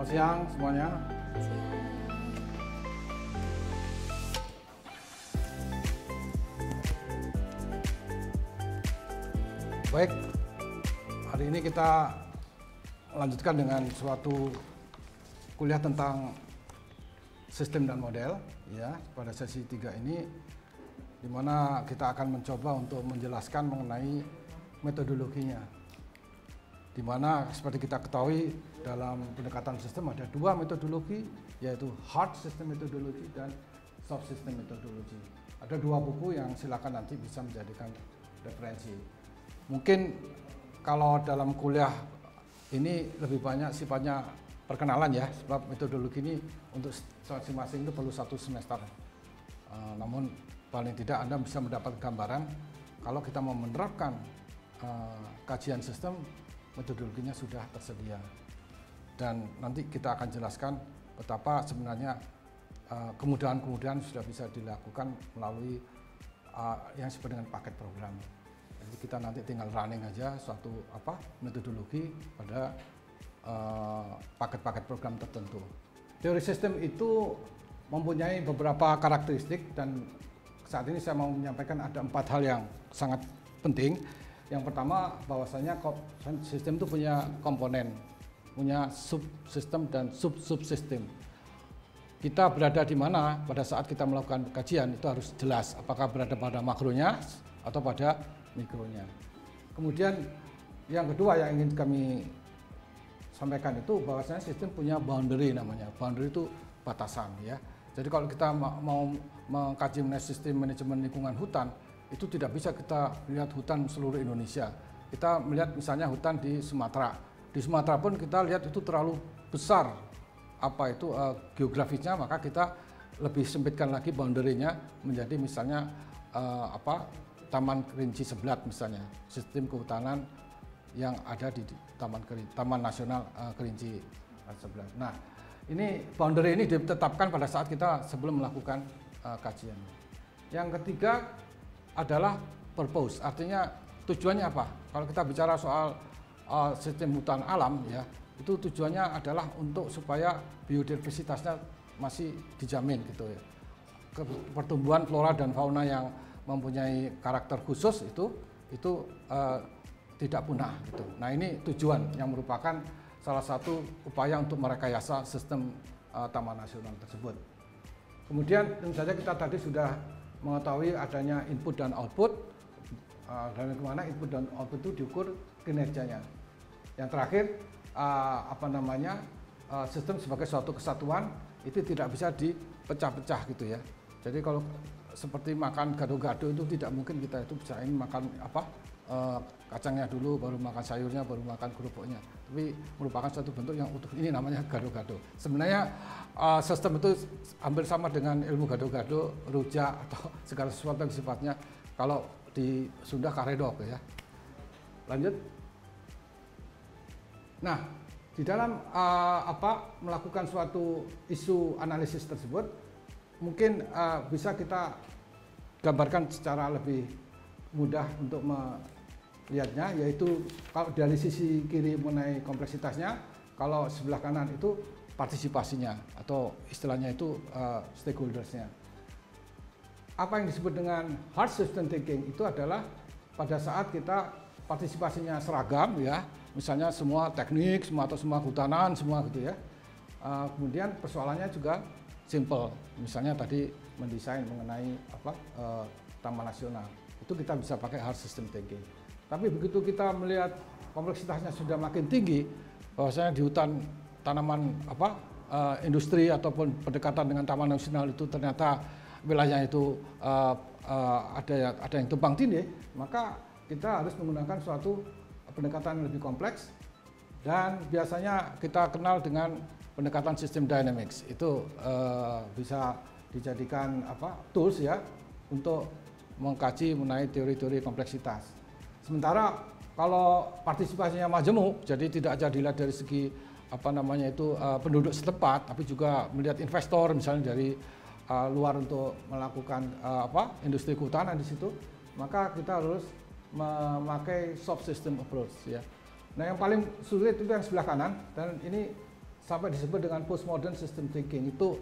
Selamat siang semuanya. Baik, hari ini kita lanjutkan dengan suatu kuliah tentang sistem dan model ya pada sesi 3 ini di mana kita akan mencoba untuk menjelaskan mengenai metodologinya di mana seperti kita ketahui dalam pendekatan sistem ada dua metodologi yaitu hard system methodology dan soft system methodology ada dua buku yang silakan nanti bisa menjadikan referensi. Mungkin kalau dalam kuliah ini lebih banyak sifatnya perkenalan ya sebab metodologi ini untuk masing-masing itu perlu satu semester. Uh, namun paling tidak Anda bisa mendapat gambaran kalau kita mau menerapkan uh, kajian sistem metodologinya sudah tersedia dan nanti kita akan jelaskan betapa sebenarnya uh, kemudahan-kemudahan sudah bisa dilakukan melalui uh, yang disebut dengan paket program. Jadi kita nanti tinggal running aja suatu apa metodologi pada uh, paket-paket uh, program tertentu. Teori sistem itu mempunyai beberapa karakteristik dan saat ini saya mau menyampaikan ada empat hal yang sangat penting. Yang pertama bahwasanya sistem itu punya komponen, punya subsistem dan sub-subsistem. Kita berada di mana pada saat kita melakukan kajian itu harus jelas apakah berada pada makronya atau pada mikronya. Kemudian yang kedua yang ingin kami sampaikan itu bahwasanya sistem punya boundary namanya. Boundary itu batasan ya. Jadi kalau kita mau mengkaji sistem manajemen lingkungan hutan, itu tidak bisa kita lihat hutan seluruh Indonesia. Kita melihat misalnya hutan di Sumatera. Di Sumatera pun kita lihat itu terlalu besar apa itu uh, geografisnya, maka kita lebih sempitkan lagi boundary-nya menjadi misalnya uh, apa Taman Kerinci Seblat misalnya, sistem kehutanan yang ada di Taman Kerinci, Taman Nasional uh, Kerinci Seblat. Nah, ini boundary ini ditetapkan pada saat kita sebelum melakukan uh, kajian. Yang ketiga adalah purpose, artinya tujuannya apa? Kalau kita bicara soal uh, sistem hutan alam ya, itu tujuannya adalah untuk supaya biodiversitasnya masih dijamin gitu ya. Pertumbuhan flora dan fauna yang mempunyai karakter khusus itu itu uh, tidak punah gitu. Nah ini tujuan yang merupakan salah satu upaya untuk merekayasa sistem uh, taman nasional tersebut. Kemudian tentu saja kita tadi sudah mengetahui adanya input dan output uh, dan ke mana input dan output itu diukur kinerjanya. Yang terakhir uh, apa namanya uh, sistem sebagai suatu kesatuan itu tidak bisa dipecah-pecah gitu ya. Jadi kalau seperti makan gado-gado itu tidak mungkin kita itu bisa makan apa uh, kacangnya dulu baru makan sayurnya baru makan kerupuknya tapi merupakan suatu bentuk yang utuh ini namanya gado-gado sebenarnya uh, sistem itu hampir sama dengan ilmu gado-gado, rujak atau segala sesuatu yang sifatnya kalau di Sunda karedok ya. Lanjut. Nah, di dalam uh, apa melakukan suatu isu analisis tersebut mungkin uh, bisa kita gambarkan secara lebih mudah untuk melihatnya yaitu kalau dari sisi kiri mengenai kompleksitasnya kalau sebelah kanan itu partisipasinya atau istilahnya itu uh, stakeholdersnya. Apa yang disebut dengan hard system thinking itu adalah pada saat kita partisipasinya seragam ya, misalnya semua teknik, semua atau semua hutanan, semua gitu ya. Uh, kemudian persoalannya juga simple, misalnya tadi mendesain mengenai apa uh, taman nasional itu kita bisa pakai hard system thinking. Tapi begitu kita melihat kompleksitasnya sudah makin tinggi, bahwasanya di hutan tanaman apa uh, industri ataupun pendekatan dengan taman nasional itu ternyata wilayah itu uh, uh, ada ada yang tumpang tindih, maka kita harus menggunakan suatu pendekatan yang lebih kompleks dan biasanya kita kenal dengan pendekatan sistem dynamics itu bisa dijadikan apa tools ya untuk mengkaji mengenai teori-teori kompleksitas. Sementara kalau partisipasinya majemuk, jadi tidak saja dilihat dari segi apa namanya itu uh, penduduk setempat, tapi juga melihat investor misalnya dari uh, luar untuk melakukan uh, apa industri kehutanan di situ, maka kita harus memakai soft system approach ya. Nah yang paling sulit itu yang sebelah kanan dan ini sampai disebut dengan postmodern system thinking itu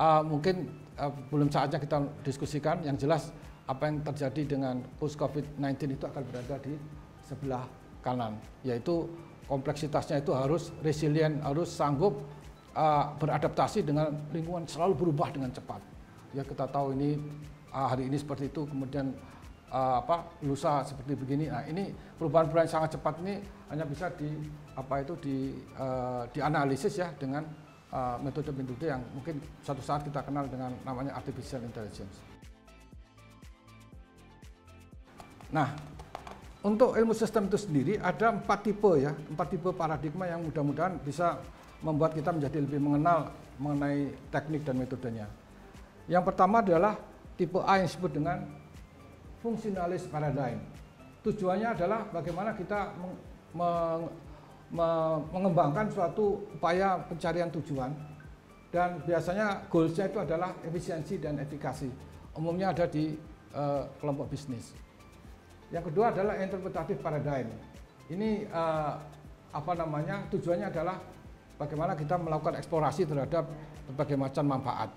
uh, mungkin uh, belum saatnya kita diskusikan. Yang jelas apa yang terjadi dengan post COVID-19 itu akan berada di sebelah kanan, yaitu kompleksitasnya itu harus resilient, harus sanggup uh, beradaptasi dengan lingkungan selalu berubah dengan cepat. Ya kita tahu ini uh, hari ini seperti itu, kemudian uh, apa lusa seperti begini. Nah ini perubahan-perubahan sangat cepat ini hanya bisa di apa itu di uh, dianalisis ya dengan metode-metode uh, yang mungkin suatu saat kita kenal dengan namanya artificial intelligence. Nah, untuk ilmu sistem itu sendiri ada empat tipe ya, empat tipe paradigma yang mudah-mudahan bisa membuat kita menjadi lebih mengenal mengenai teknik dan metodenya. Yang pertama adalah tipe A yang disebut dengan fungsionalis paradigm. Tujuannya adalah bagaimana kita meng, meng, mengembangkan suatu upaya pencarian tujuan dan biasanya goalsnya itu adalah efisiensi dan efikasi. Umumnya ada di uh, kelompok bisnis. Yang kedua adalah interpretatif paradigm. Ini uh, apa namanya? Tujuannya adalah bagaimana kita melakukan eksplorasi terhadap berbagai macam manfaat.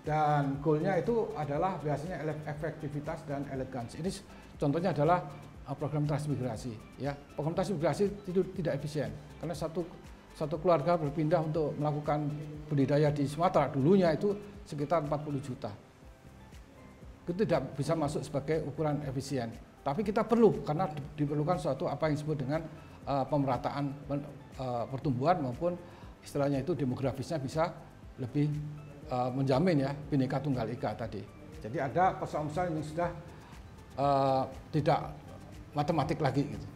Dan goalnya itu adalah biasanya efektivitas dan elegansi. Ini contohnya adalah uh, program transmigrasi. Ya, program transmigrasi itu tidak efisien karena satu satu keluarga berpindah untuk melakukan budidaya di Sumatera dulunya itu sekitar 40 juta. Itu tidak bisa masuk sebagai ukuran efisien. Tapi kita perlu karena diperlukan suatu apa yang disebut dengan uh, pemerataan uh, pertumbuhan maupun istilahnya itu demografisnya bisa lebih uh, menjamin ya bineka tunggal ika tadi. Jadi ada persoalan-persoalan yang sudah uh, tidak matematik lagi gitu.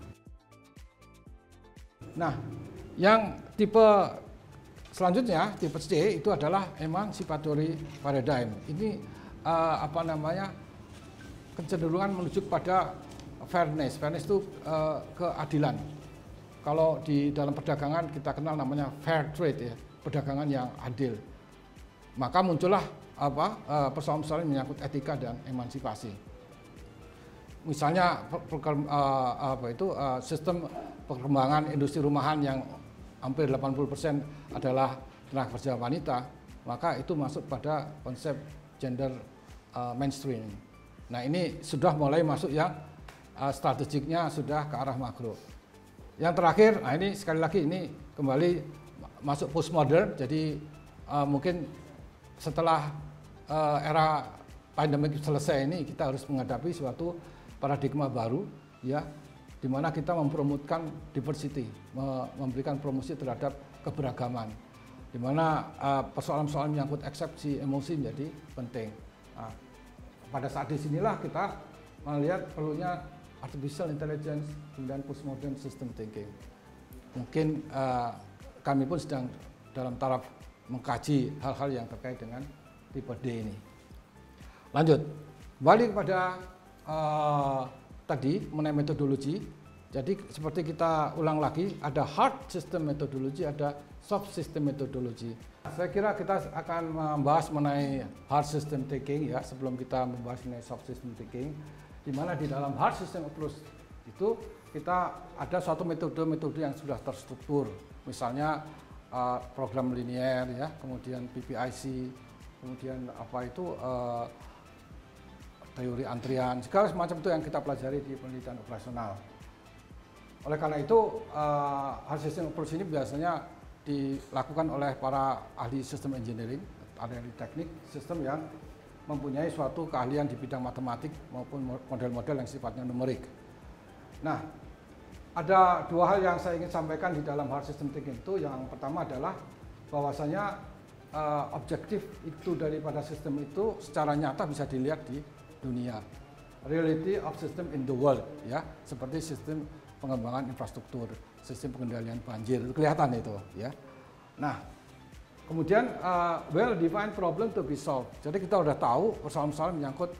Nah, yang tipe selanjutnya tipe C itu adalah emancipatory paradigm. Ini uh, apa namanya? Kecenderungan menuju pada fairness. Fairness itu uh, keadilan. Kalau di dalam perdagangan kita kenal namanya fair trade ya, perdagangan yang adil. Maka muncullah apa uh, persoalan-persoalan menyangkut etika dan emansipasi. Misalnya uh, apa itu uh, sistem perkembangan industri rumahan yang hampir 80% adalah tenaga kerja wanita, maka itu masuk pada konsep gender uh, mainstream. Nah ini sudah mulai masuk yang uh, strategiknya sudah ke arah makro. Yang terakhir, nah ini sekali lagi ini kembali masuk postmodern, jadi uh, mungkin setelah uh, era pandemi selesai ini kita harus menghadapi suatu paradigma baru ya di mana kita mempromotkan diversity, memberikan promosi terhadap keberagaman, di mana uh, persoalan-persoalan menyangkut eksepsi emosi menjadi penting. Nah, pada saat di sinilah kita melihat perlunya artificial intelligence dan postmodern system thinking. Mungkin uh, kami pun sedang dalam taraf mengkaji hal-hal yang terkait dengan tipe D ini. Lanjut, balik kepada uh, tadi mengenai metodologi. Jadi seperti kita ulang lagi, ada hard system metodologi, ada soft system metodologi. Saya kira kita akan membahas mengenai hard system thinking ya sebelum kita membahas mengenai soft system thinking. Di mana di dalam hard system approach itu kita ada suatu metode-metode yang sudah terstruktur. Misalnya uh, program linier ya, kemudian PPIC, kemudian apa itu uh, teori antrian, segala semacam itu yang kita pelajari di penelitian operasional. Oleh karena itu, uh, hard system approach ini biasanya dilakukan oleh para ahli sistem engineering, ahli teknik sistem yang mempunyai suatu keahlian di bidang matematik maupun model-model yang sifatnya numerik. Nah, ada dua hal yang saya ingin sampaikan di dalam hard system thinking itu. Yang pertama adalah bahwasanya uh, objektif itu daripada sistem itu secara nyata bisa dilihat di dunia. Reality of system in the world, ya, seperti sistem pengembangan infrastruktur sistem pengendalian banjir kelihatan itu ya. Nah, kemudian uh, well defined problem to be solved. Jadi kita sudah tahu persoalan-persoalan menyangkut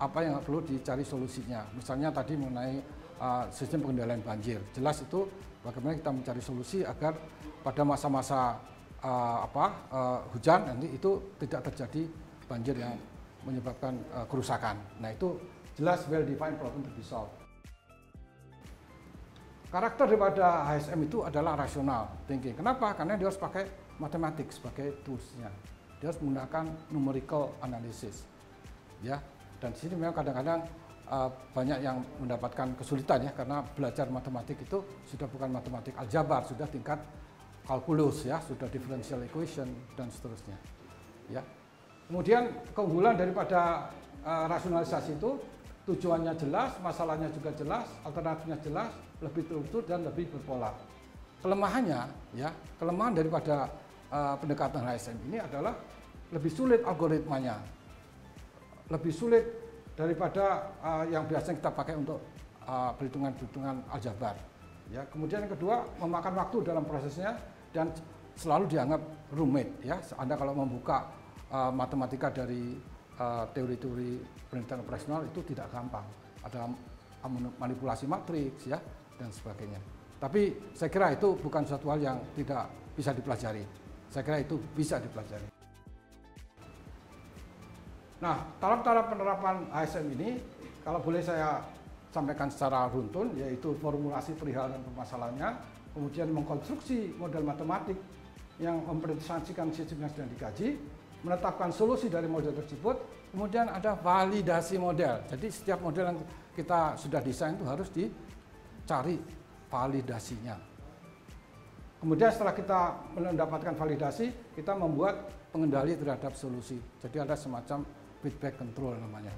apa yang perlu dicari solusinya. Misalnya tadi mengenai uh, sistem pengendalian banjir. Jelas itu bagaimana kita mencari solusi agar pada masa-masa uh, apa uh, hujan nanti itu tidak terjadi banjir yang menyebabkan uh, kerusakan. Nah, itu jelas well defined problem to be solved. Karakter daripada HSM itu adalah rasional thinking. Kenapa? Karena dia harus pakai matematik sebagai toolsnya. Dia harus menggunakan numerical analysis. Ya, dan di sini memang kadang-kadang uh, banyak yang mendapatkan kesulitan ya karena belajar matematik itu sudah bukan matematik aljabar, sudah tingkat kalkulus ya, sudah differential equation dan seterusnya. Ya. Kemudian keunggulan daripada uh, rasionalisasi itu tujuannya jelas, masalahnya juga jelas, alternatifnya jelas, lebih terukur dan lebih berpola. Kelemahannya ya, kelemahan daripada uh, pendekatan HSM ini adalah lebih sulit algoritmanya lebih sulit daripada uh, yang biasa kita pakai untuk uh, perhitungan-perhitungan aljabar. Ya, kemudian yang kedua memakan waktu dalam prosesnya dan selalu dianggap rumit. Ya, Anda kalau membuka uh, matematika dari teori-teori penelitian operasional itu tidak gampang. Ada manipulasi matriks ya dan sebagainya. Tapi saya kira itu bukan suatu hal yang tidak bisa dipelajari. Saya kira itu bisa dipelajari. Nah, taraf-taraf penerapan ASM ini, kalau boleh saya sampaikan secara runtun, yaitu formulasi perihal dan permasalahannya, kemudian mengkonstruksi model matematik yang mempresentasikan sistem yang sedang dikaji, menetapkan solusi dari model tersebut, kemudian ada validasi model. Jadi setiap model yang kita sudah desain itu harus dicari validasinya. Kemudian setelah kita mendapatkan validasi, kita membuat pengendali terhadap solusi. Jadi ada semacam feedback control namanya.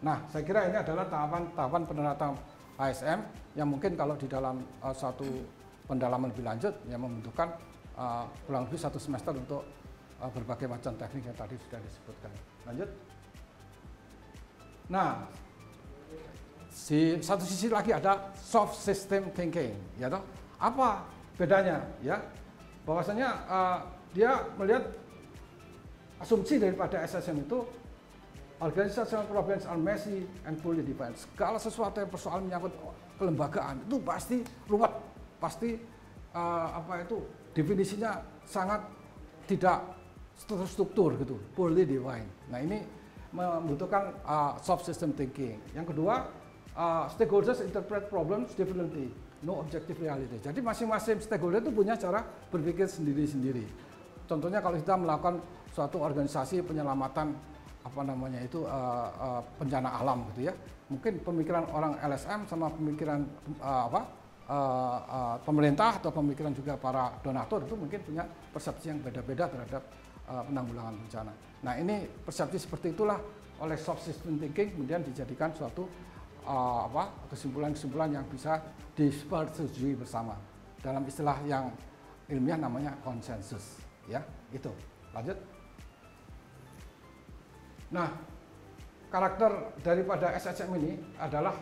Nah, saya kira ini adalah tahapan-tahapan penerapan ASM yang mungkin kalau di dalam uh, satu pendalaman lebih lanjut yang membutuhkan uh, kurang lebih satu semester untuk berbagai macam teknik yang tadi sudah disebutkan. Lanjut. Nah, si satu sisi lagi ada soft system thinking, ya toh. Apa bedanya? Ya, bahwasanya uh, dia melihat asumsi daripada SSM itu Organizational problems are messy and poorly defined. Segala sesuatu yang persoalan menyangkut kelembagaan itu pasti ruwet, pasti uh, apa itu definisinya sangat tidak terstruktur gitu, poorly defined. Nah ini membutuhkan uh, soft system thinking. Yang kedua, uh, stakeholders interpret problems differently, no objective reality. Jadi masing-masing stakeholder itu punya cara berpikir sendiri-sendiri. Contohnya kalau kita melakukan suatu organisasi penyelamatan apa namanya itu uh, uh, bencana alam gitu ya. Mungkin pemikiran orang LSM sama pemikiran uh, apa uh, uh, pemerintah atau pemikiran juga para donatur itu mungkin punya persepsi yang beda-beda terhadap uh, penanggulangan bencana. Nah ini persepsi seperti itulah oleh soft system thinking kemudian dijadikan suatu uh, apa kesimpulan-kesimpulan yang bisa disetujui bersama dalam istilah yang ilmiah namanya konsensus ya itu lanjut Nah, karakter daripada SSM ini adalah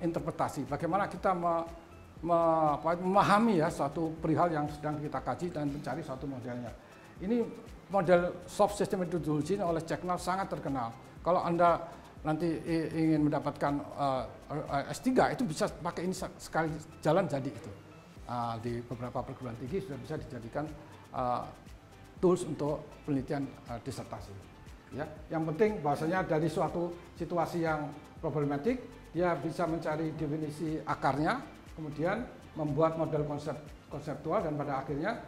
interpretasi. Bagaimana kita me, me, apa, memahami ya suatu perihal yang sedang kita kaji dan mencari suatu modelnya. Ini model soft system methodology oleh Checknall sangat terkenal. Kalau Anda nanti ingin mendapatkan uh, eh, S3 itu bisa pakai ini sekali jalan jadi itu. Uh, di beberapa perguruan tinggi sudah bisa dijadikan uh, tools untuk penelitian uh, disertasi. Ya, yang penting bahwasanya dari suatu situasi yang problematik dia bisa mencari definisi akarnya, kemudian membuat model konsep konseptual dan pada akhirnya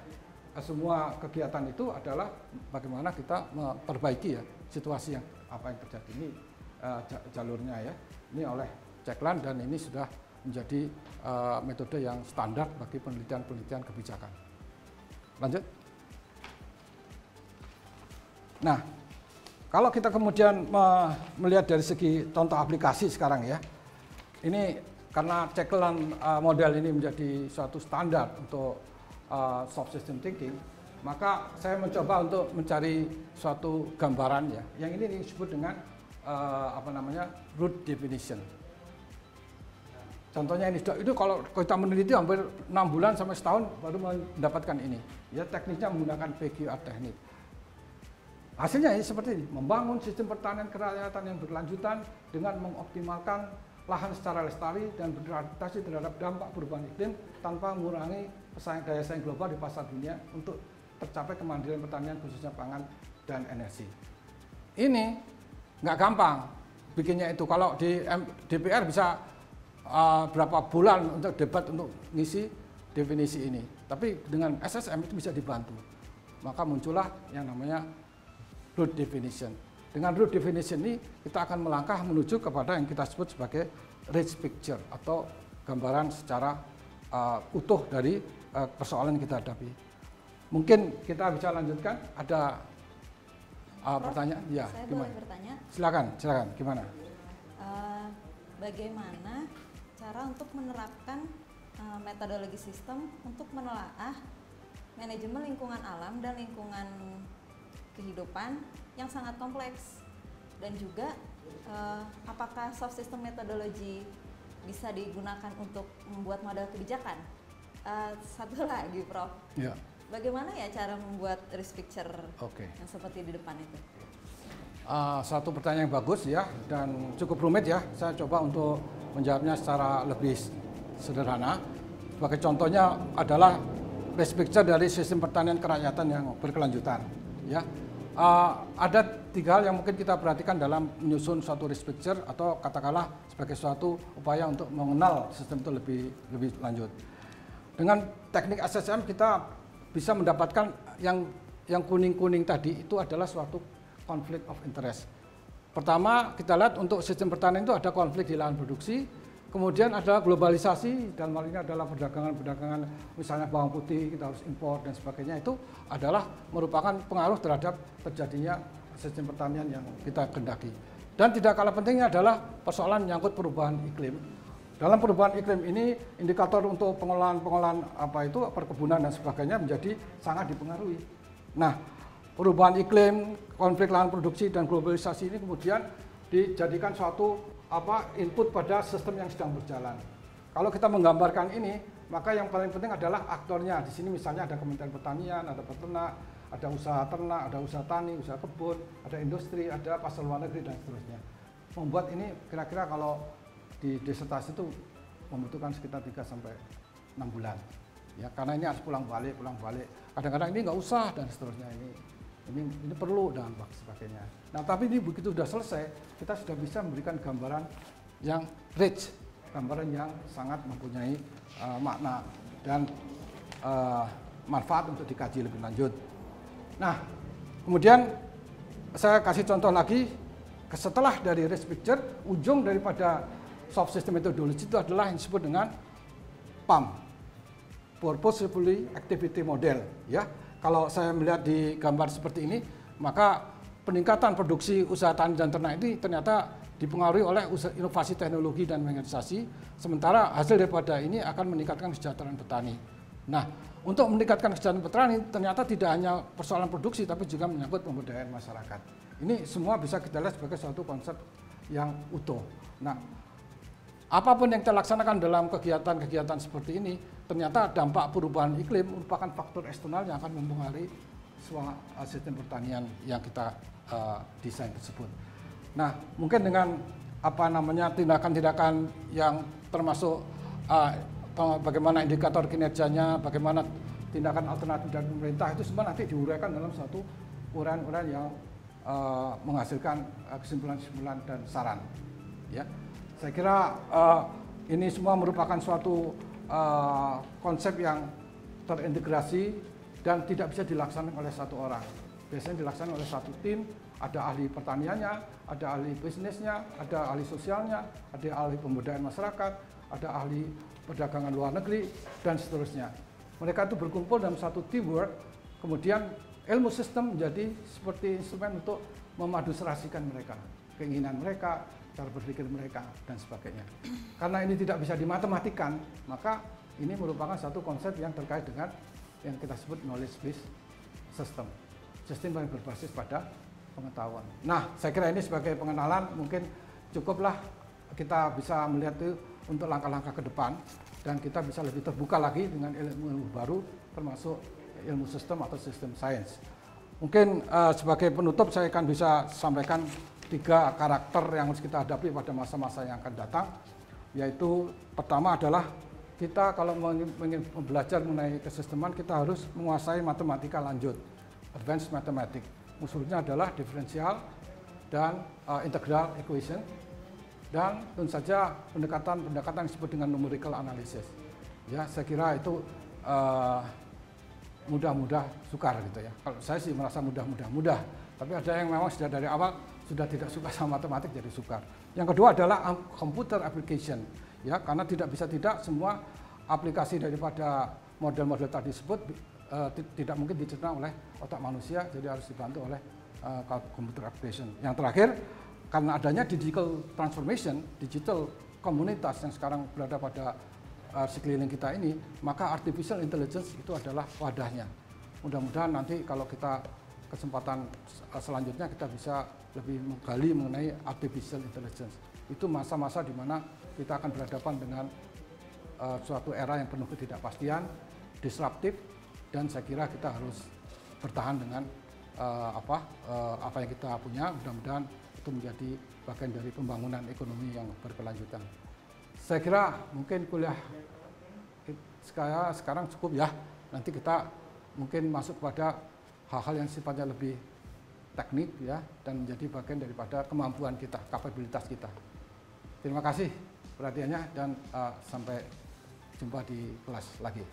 semua kegiatan itu adalah bagaimana kita memperbaiki ya situasi yang apa yang terjadi ini uh, jalurnya ya. Ini oleh Ceklan dan ini sudah menjadi uh, metode yang standar bagi penelitian-penelitian kebijakan. Lanjut. Nah, kalau kita kemudian melihat dari segi contoh aplikasi sekarang ya, ini karena cekelan uh, model ini menjadi suatu standar untuk uh, soft system thinking, maka saya mencoba untuk mencari suatu gambaran ya, yang ini disebut dengan uh, apa namanya root definition. Contohnya ini itu kalau kita meneliti hampir enam bulan sampai setahun baru mendapatkan ini. Ya teknisnya menggunakan PQR teknik. Hasilnya ini seperti ini, membangun sistem pertanian kerakyatan yang berkelanjutan dengan mengoptimalkan lahan secara lestari dan beradaptasi terhadap dampak perubahan iklim tanpa mengurangi pesaing daya saing global di pasar dunia untuk tercapai kemandirian pertanian khususnya pangan dan energi. Ini nggak gampang bikinnya itu. Kalau di DPR bisa uh, berapa bulan untuk debat untuk ngisi definisi ini. Tapi dengan SSM itu bisa dibantu. maka muncullah yang namanya root definition. Dengan root definition ini kita akan melangkah menuju kepada yang kita sebut sebagai rich picture atau gambaran secara uh, utuh dari uh, persoalan yang kita hadapi. Mungkin kita bisa lanjutkan. Ada uh, pertanyaan? Ya, saya gimana? boleh bertanya? Silakan, silakan. Gimana? Uh, bagaimana cara untuk menerapkan uh, metodologi sistem untuk menelaah manajemen lingkungan alam dan lingkungan kehidupan yang sangat kompleks. Dan juga uh, apakah soft system metodologi bisa digunakan untuk membuat model kebijakan? Uh, satu lagi prof. Ya. bagaimana ya cara membuat risk picture okay. yang seperti di depan itu? Uh, satu pertanyaan yang bagus ya dan cukup rumit ya. Saya coba untuk menjawabnya secara lebih sederhana. Sebagai contohnya adalah risk picture dari sistem pertanian kerakyatan yang berkelanjutan ya uh, ada tiga hal yang mungkin kita perhatikan dalam menyusun suatu risk picture atau katakanlah sebagai suatu upaya untuk mengenal sistem itu lebih lebih lanjut. Dengan teknik SSM kita bisa mendapatkan yang yang kuning-kuning tadi itu adalah suatu konflik of interest. Pertama, kita lihat untuk sistem pertanian itu ada konflik di lahan produksi, Kemudian ada globalisasi dan hal adalah perdagangan-perdagangan misalnya bawang putih kita harus impor dan sebagainya itu adalah merupakan pengaruh terhadap terjadinya sistem pertanian yang kita kendaki. Dan tidak kalah pentingnya adalah persoalan menyangkut perubahan iklim. Dalam perubahan iklim ini indikator untuk pengolahan-pengolahan apa itu perkebunan dan sebagainya menjadi sangat dipengaruhi. Nah, perubahan iklim, konflik lahan produksi dan globalisasi ini kemudian dijadikan suatu apa input pada sistem yang sedang berjalan. Kalau kita menggambarkan ini, maka yang paling penting adalah aktornya. Di sini misalnya ada Kementerian Pertanian, ada peternak, ada usaha ternak, ada usaha tani, usaha kebun, ada industri, ada pasar luar negeri dan seterusnya. Membuat ini kira-kira kalau di disertasi itu membutuhkan sekitar 3 sampai 6 bulan. Ya, karena ini harus pulang balik, pulang balik. Kadang-kadang ini nggak usah dan seterusnya ini ini ini perlu dan sebagainya. Nah, tapi ini begitu sudah selesai, kita sudah bisa memberikan gambaran yang rich, gambaran yang sangat mempunyai uh, makna dan uh, manfaat untuk dikaji lebih lanjut. Nah, kemudian saya kasih contoh lagi, setelah dari risk picture, ujung daripada soft system methodology itu adalah yang disebut dengan PAM, Purposefully Activity Model, ya kalau saya melihat di gambar seperti ini, maka peningkatan produksi usaha tani dan ternak ini ternyata dipengaruhi oleh inovasi teknologi dan mekanisasi, sementara hasil daripada ini akan meningkatkan kesejahteraan petani. Nah, untuk meningkatkan kesejahteraan petani ternyata tidak hanya persoalan produksi, tapi juga menyangkut pemberdayaan masyarakat. Ini semua bisa kita lihat sebagai suatu konsep yang utuh. Nah, apa pun yang kita dalam kegiatan-kegiatan seperti ini, ternyata dampak perubahan iklim merupakan faktor eksternal yang akan mempengaruhi uh, sistem pertanian yang kita uh, desain tersebut. Nah, mungkin dengan apa namanya tindakan-tindakan yang termasuk uh, bagaimana indikator kinerjanya, bagaimana tindakan alternatif dari pemerintah itu semua nanti diuraikan dalam satu uraian-uraian yang uh, menghasilkan kesimpulan-kesimpulan dan saran. Ya, saya kira uh, ini semua merupakan suatu uh, konsep yang terintegrasi dan tidak bisa dilaksanakan oleh satu orang. Biasanya dilaksanakan oleh satu tim, ada ahli pertaniannya, ada ahli bisnisnya, ada ahli sosialnya, ada ahli pemberdayaan masyarakat, ada ahli perdagangan luar negeri, dan seterusnya. Mereka itu berkumpul dalam satu teamwork, kemudian ilmu sistem menjadi seperti instrumen untuk memaduserasikan mereka, keinginan mereka, cara berpikir mereka dan sebagainya. Karena ini tidak bisa dimatematikan, maka ini merupakan satu konsep yang terkait dengan yang kita sebut knowledge based system. Sistem yang berbasis pada pengetahuan. Nah, saya kira ini sebagai pengenalan mungkin cukuplah kita bisa melihat itu untuk langkah-langkah ke depan dan kita bisa lebih terbuka lagi dengan ilmu-ilmu baru termasuk ilmu sistem atau sistem sains. Mungkin uh, sebagai penutup saya akan bisa sampaikan tiga karakter yang harus kita hadapi pada masa-masa yang akan datang, yaitu pertama adalah kita kalau ingin belajar mengenai kesisteman, kita harus menguasai matematika lanjut, advanced mathematics. Musuhnya adalah diferensial dan uh, integral equation, dan tentu saja pendekatan-pendekatan disebut dengan numerical analysis. Ya, saya kira itu uh, mudah-mudah sukar gitu ya. Kalau saya sih merasa mudah-mudah mudah, tapi ada yang memang sudah dari awal sudah tidak suka sama matematik jadi sukar. Yang kedua adalah computer application ya karena tidak bisa tidak semua aplikasi daripada model-model tadi disebut uh, tidak mungkin dicerna oleh otak manusia jadi harus dibantu oleh uh, computer application. Yang terakhir karena adanya digital transformation, digital komunitas yang sekarang berada pada uh, sekeliling kita ini, maka artificial intelligence itu adalah wadahnya. Mudah-mudahan nanti kalau kita kesempatan selanjutnya kita bisa lebih menggali mengenai artificial intelligence. Itu masa-masa di mana kita akan berhadapan dengan uh, suatu era yang penuh ketidakpastian, disruptif, dan saya kira kita harus bertahan dengan uh, apa uh, apa yang kita punya. Mudah-mudahan itu menjadi bagian dari pembangunan ekonomi yang berkelanjutan. Saya kira mungkin kuliah saya sekarang cukup ya. Nanti kita mungkin masuk pada hal-hal yang sifatnya lebih teknik ya dan menjadi bagian daripada kemampuan kita, kapabilitas kita. Terima kasih perhatiannya dan uh, sampai jumpa di kelas lagi.